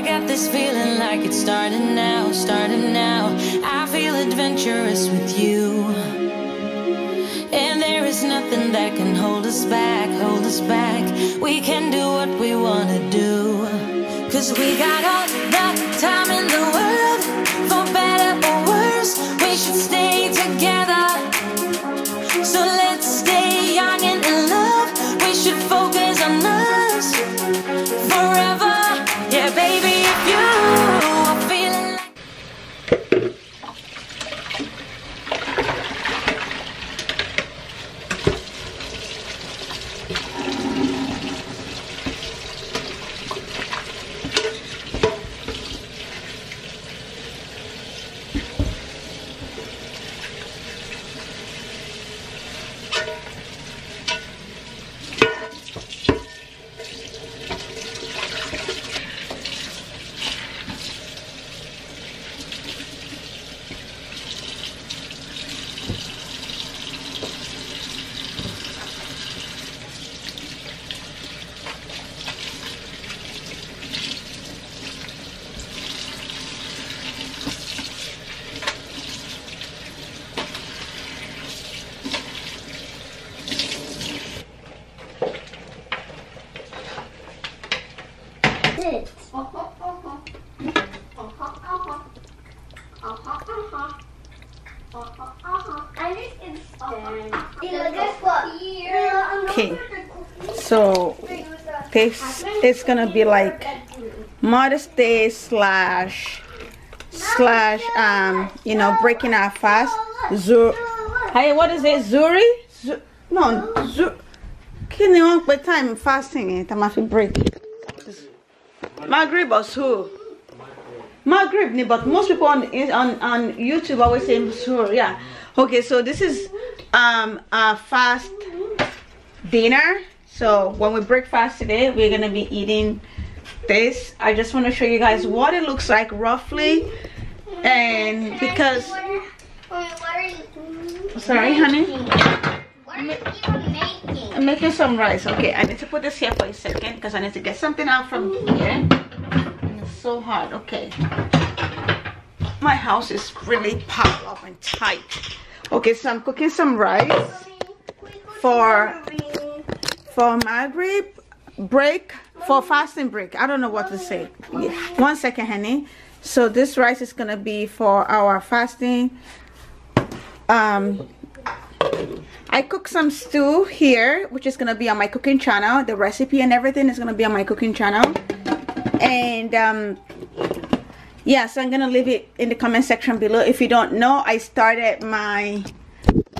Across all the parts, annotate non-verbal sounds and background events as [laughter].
I got this feeling like it's starting now, starting now. I feel adventurous with you. And there is nothing that can hold us back, hold us back. We can do what we wanna do. Cause we got all the time this is gonna be like Mother's Day slash slash um you know breaking our fast. Zur hey, what is it? Zuri? Zu- no, Zur. Can you walk by time fasting? It I'm to break. Maghrib or who? Maghrib, but most people on on on YouTube always say sur. Yeah. Okay, so this is um a fast dinner. So when we breakfast today, we're gonna be eating this. I just want to show you guys what it looks like roughly, and because sorry, honey. I'm making some rice. Okay, I need to put this here for a second because I need to get something out from here. And it's so hard. Okay. My house is really piled up and tight. Okay, so I'm cooking some rice for for Maghrib break for fasting break. I don't know what to say. Yeah. One second, honey. So this rice is gonna be for our fasting. Um, I cook some stew here, which is gonna be on my cooking channel. The recipe and everything is gonna be on my cooking channel. And um, yeah, so I'm gonna leave it in the comment section below. If you don't know, I started my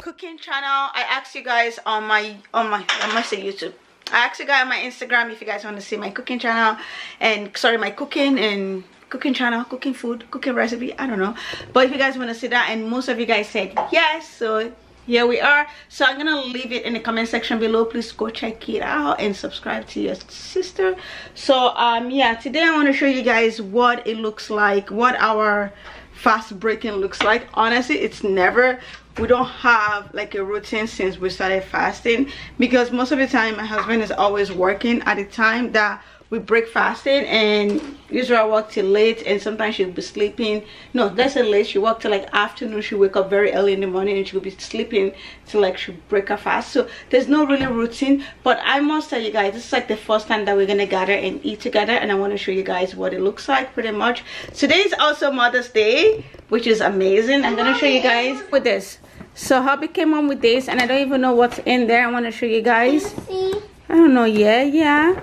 cooking channel. I asked you guys on my on my I must say YouTube. I asked you guys on my Instagram if you guys want to see my cooking channel and sorry my cooking and cooking channel, cooking food, cooking recipe, I don't know. But if you guys want to see that and most of you guys said yes, so here we are so i'm gonna leave it in the comment section below please go check it out and subscribe to your sister so um yeah today i want to show you guys what it looks like what our fast breaking looks like honestly it's never we don't have like a routine since we started fasting because most of the time my husband is always working at the time that we break fasting and usually I work till late and sometimes she'll be sleeping. No that's a late she work till like afternoon. She wake up very early in the morning and she'll be sleeping till like she break her fast. So there's no really routine but i must tell you guys this is like the first time that we're gonna gather and eat together and i want to show you guys what it looks like pretty much. Today is also mother's day which is amazing. I'm gonna show you guys with this so hubby came on with this and i don't even know what's in there i want to show you guys See? I don't know. Yeah, yeah.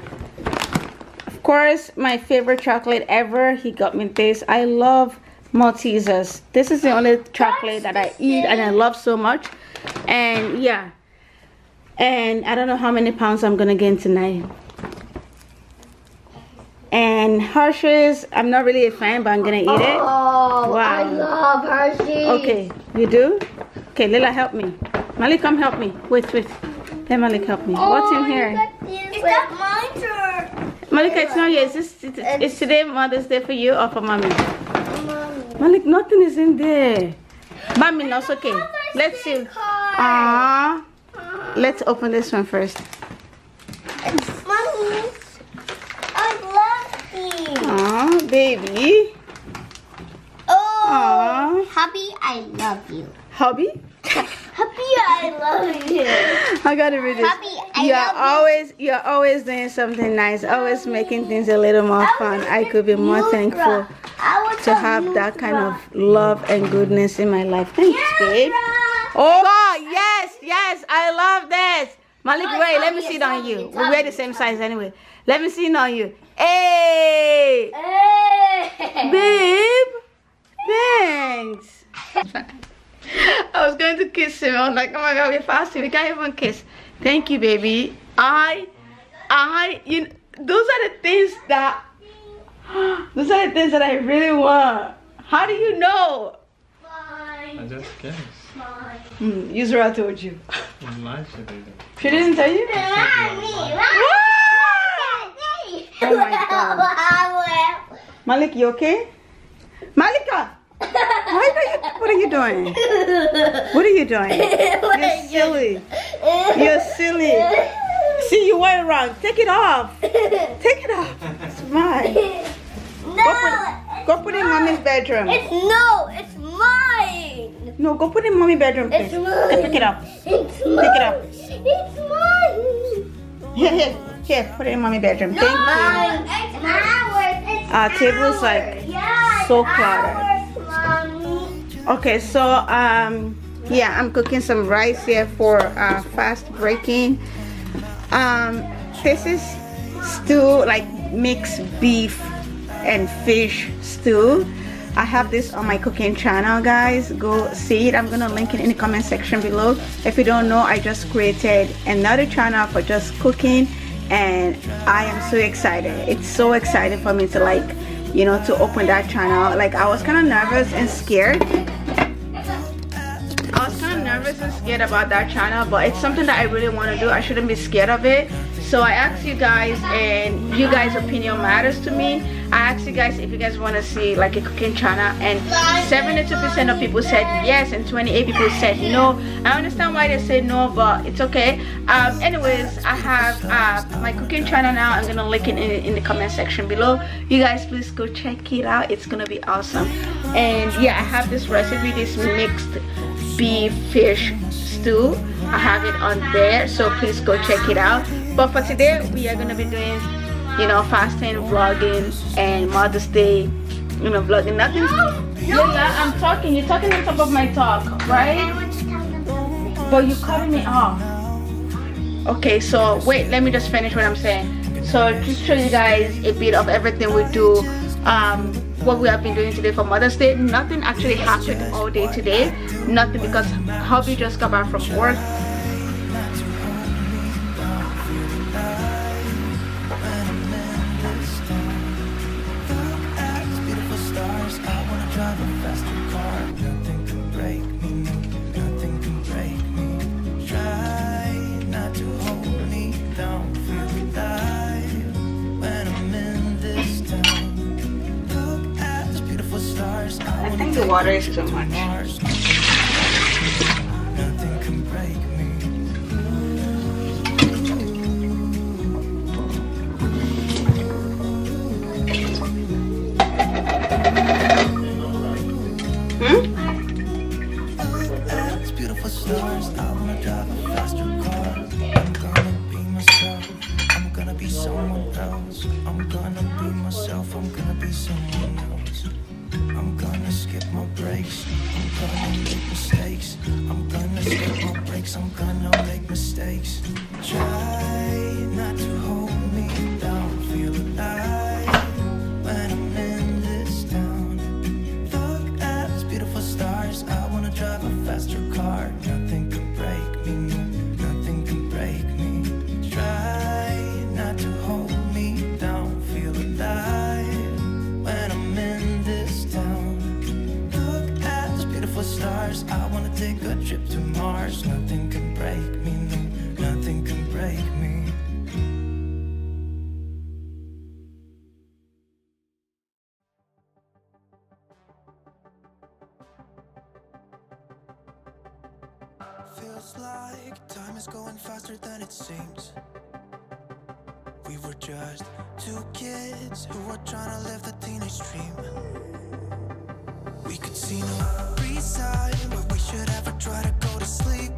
Of course, my favorite chocolate ever. He got me this. I love Maltesers. This is the only chocolate that I eat and I love so much. And yeah. And I don't know how many pounds I'm gonna gain tonight. And Hershey's, I'm not really a fan, but I'm gonna eat it. Oh, I Wow. love Hershey. Okay, you do? Okay, Lila, help me. Malik, come help me. Wait, wait. Let Malik help me. What's in here? Is that mine or Malika, it's not yet. Is this, is today Mother's Day for you or for mommy? Malik, nothing is in there. Mommy, no, it's okay. Let's see. Ah, let's open this one first. Mommy, I love these. Ah, baby. Oh, Aww. hubby, I love you. Hubby? I love you. I gotta read this. You're always you're always doing something nice, always making things a little more fun. I could be more thankful to have that kind of love and goodness in my life. Thanks, babe. Oh God, yes, yes, I love this. Malik, wait, let me Tommy, see it on you. We wear the same size anyway. Let me see it on you. Hey, Hey. babe. Thanks. [laughs] I was going to kiss him. I was like, oh my god, we're fasting. We can't even kiss. Thank you, baby. I, I, you. kn- Those are the things that. [gasps] Those are the things that I really want. How do you know? Mine, I just guessed. mine. Hmm, Yusra told you. Elisha did it. She didn't tell you? Mommy, Oh my God. [laughs] Malik, you okay? Malika, why are you, what are you doing? What are you doing? [laughs] You're silly. [laughs] You're silly. See, you wear it wrong. Take it off. Take it off. It's mine. [laughs] Go put, go put it in mommy's bedroom. It's no, it's mine. No, go put it in mommy's bedroom, It's mine. Pick it up. It's mine. Pick it up. It's mine. Here, here, here. Put it in mommy's bedroom. Thank you. It's ours. It's Our table's, like, yeah, so cluttered. ours. Okay, so um, yeah, I'm cooking some rice here for uh, fast breaking. Um, this is stew, like mixed beef and fish stew. I have this on my cooking channel, guys. Go see it. I'm gonna link it in the comment section below. If you don't know, I just created another channel for just cooking, and I am so excited. It's so exciting for me to like, you know, to open that channel. Like I was kind of nervous and scared scared about that channel, but it's something that I really want to do. I shouldn't be scared of it. So I asked you guys, and you guys' opinion matters to me. I asked you guys if you guys want to see like a cooking channel, and 72% of people said yes, and 28 people said no. I understand why they say no, but it's okay. Um, anyways, I have uh, my cooking channel now. I'm gonna link it in, in the comment section below. You guys, please go check it out. It's gonna be awesome. And yeah, I have this recipe, this mixed beef fish stew. I have it on there so please go check it out. But for today we are going to be doing you know fasting vlogging and mother's day you know vlogging. Nothing. No, Lola, i'm talking. You're talking on top of my talk right? Want to tell them something. but you cut me off. Okay so wait let me just finish what i'm saying. So just show you guys a bit of everything we do. Um what we have been doing today for mother's day nothing actually happened all day today. Nothing because hubby just got back from work The water is too much breaks. I'm gonna make mistakes. Try not to hold me down. Feel alive Feels like time is going faster than it seems. We were just two kids who were trying to live the teenage dream. We could see no reason but we should ever try to go to sleep.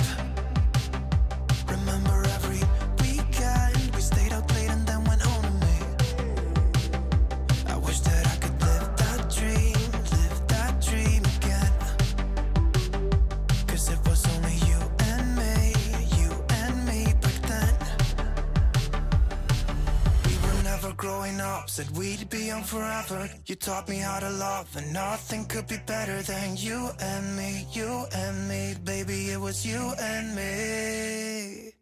taught me how to love And nothing could be better than you and me You and me, baby, it was you and me.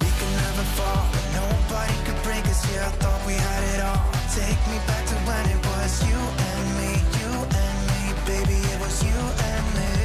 We could never fall, nobody could break us. Yeah, I thought we had it all. Take me back to when it was you and me You and me, baby, it was you and me.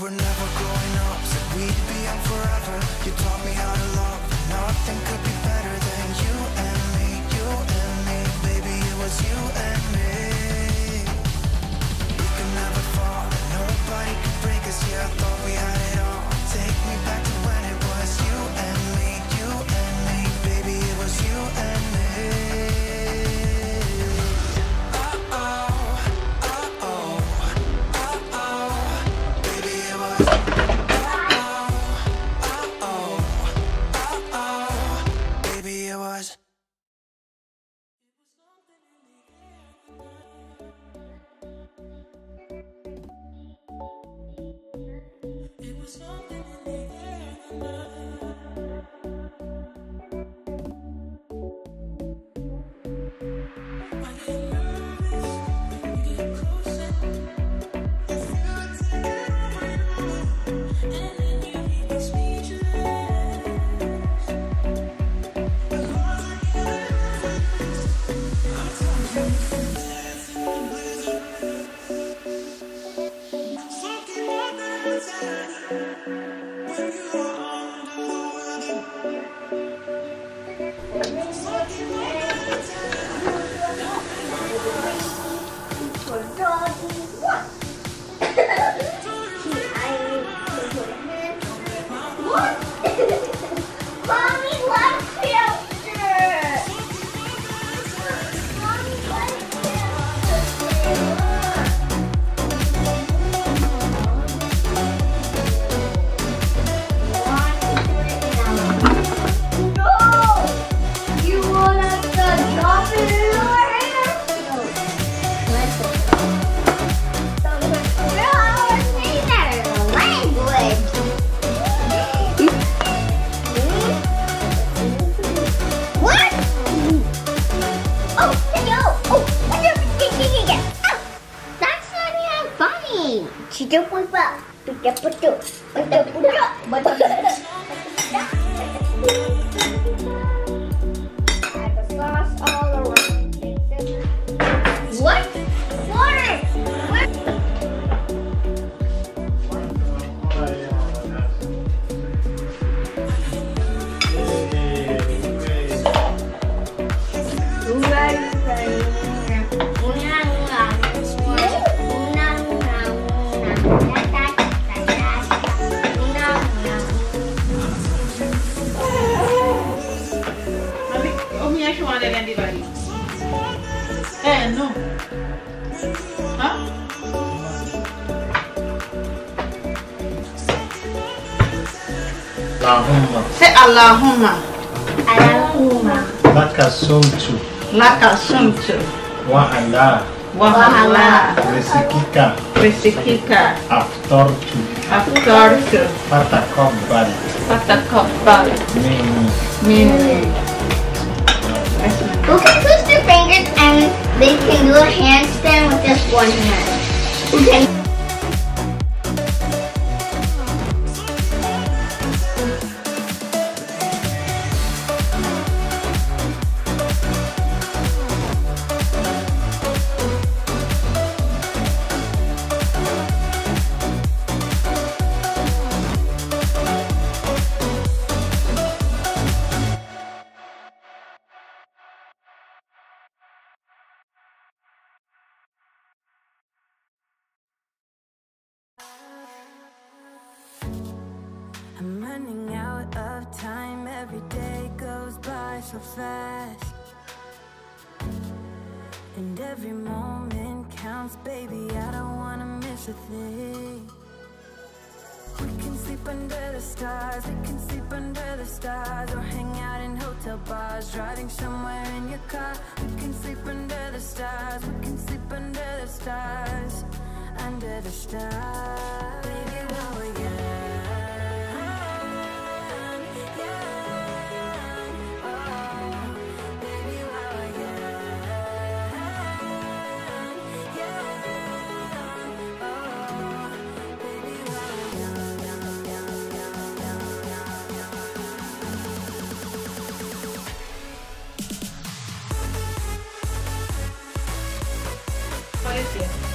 were never growing up Said we'd be young forever. You taught me how to love Nothing could be better than you and me You and me. Baby, it was you and me Pucuk pun pak. Pucuk pucuk. Pucuk pucuk. Allahumma. Say Allahumma. Laka sumtu. Laka sumtu. Wa ala. Wa hala rizikika risikika aftartu aftartu fataqabbal fatakabbal minni minni. Who can twist their fingers and they can do a handstand with just one hand? Who can? Fast. And every moment counts, baby. I don't wanna miss a thing. We can sleep under the stars, we can sleep under the stars, or hang out in hotel bars, driving somewhere in your car. We can sleep under the stars, we can sleep under the stars, under the stars. you.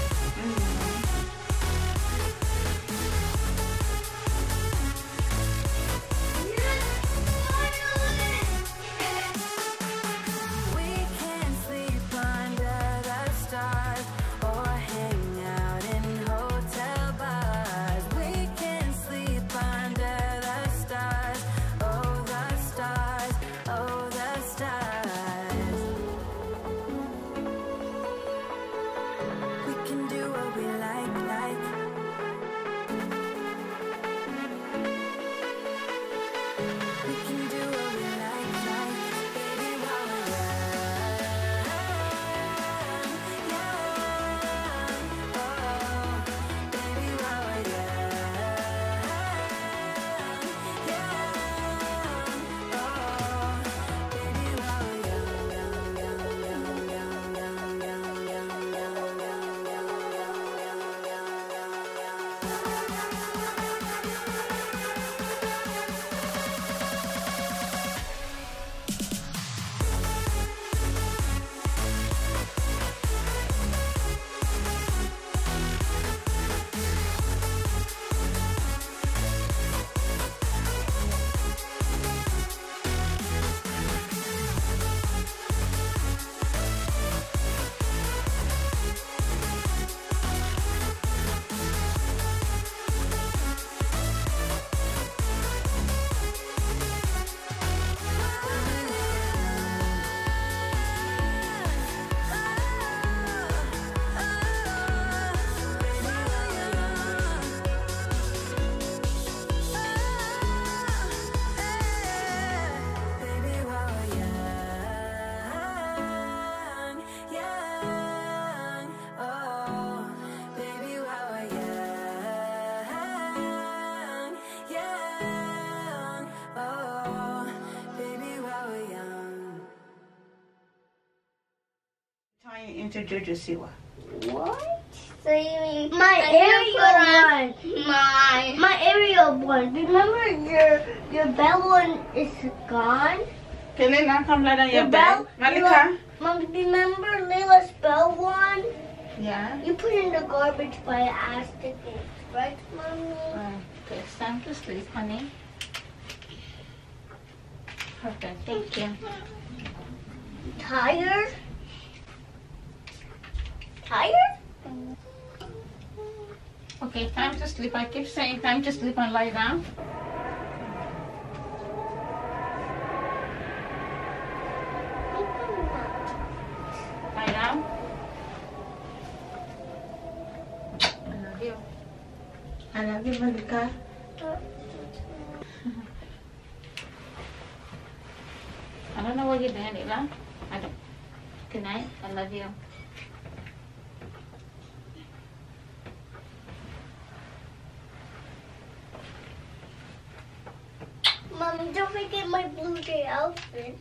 Tying into Jojo Siwa. What? So you mean My I'm gonna Ariel put on one. My My Ariel one. Remember your your bell one is gone? Can Lila come lie down your The bed? bell- Malika? Mom, remember Lila's bell one? Yeah. You put in the garbage by accident, right, mommy? Right. Okay, it's time to sleep, honey. Perfect. Thank you. Tired? Tired? Okay, time to sleep. I keep saying time to sleep and lie down. Lie down. I love you. I love you, Malika. I don't know what you're doing, Lila. I don't. Good night. I love you. Mommy, don't forget my blue jay outfit.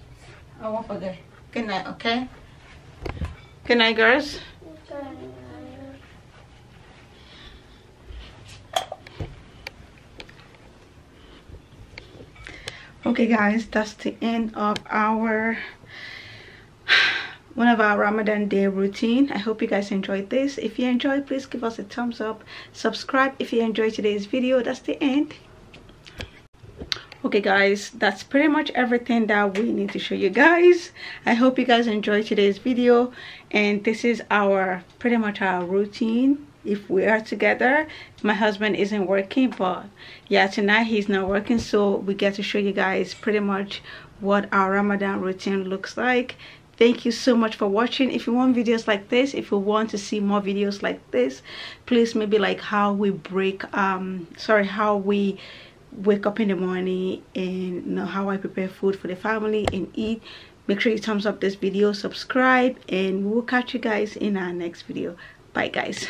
Forget. Good night, okay? Good night, girls. Okay, guys, that's the end of our [sighs] one of our Ramadan day routine. I hope you guys enjoyed this. If you enjoyed, please give us a thumbs up. Subscribe if you enjoyed today's video. That's the end okay guys that's pretty much everything that we need to show you guys. I hope you guys enjoyed today's video and this is our pretty much our routine. If we are together my husband isn't working but yeah tonight he's not working so we get to show you guys pretty much what our ramadan routine looks like. Thank you so much for watching. If you want videos like this if you want to see more videos like this please maybe like how we break um sorry how we wake up in the morning and know how I prepare food for the family and eat. Make sure you thumbs up this video subscribe and we'll catch you guys in our next video. Bye guys